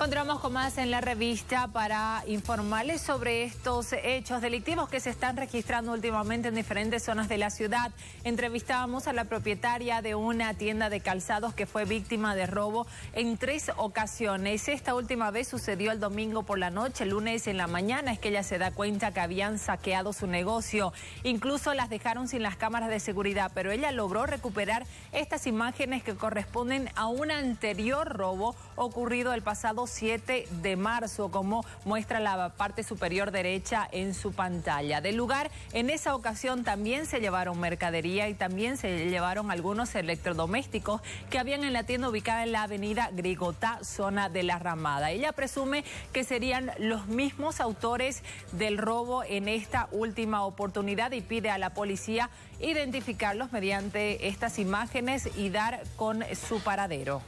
Continuamos con más en la revista para informarles sobre estos hechos delictivos que se están registrando últimamente en diferentes zonas de la ciudad. Entrevistábamos a la propietaria de una tienda de calzados que fue víctima de robo en tres ocasiones. Esta última vez sucedió el domingo por la noche, el lunes en la mañana es que ella se da cuenta que habían saqueado su negocio. Incluso las dejaron sin las cámaras de seguridad, pero ella logró recuperar estas imágenes que corresponden a un anterior robo ocurrido el pasado 7 de marzo, como muestra la parte superior derecha en su pantalla. Del lugar, en esa ocasión también se llevaron mercadería y también se llevaron algunos electrodomésticos que habían en la tienda ubicada en la avenida Grigotá, zona de la Ramada. Ella presume que serían los mismos autores del robo en esta última oportunidad y pide a la policía identificarlos mediante estas imágenes y dar con su paradero.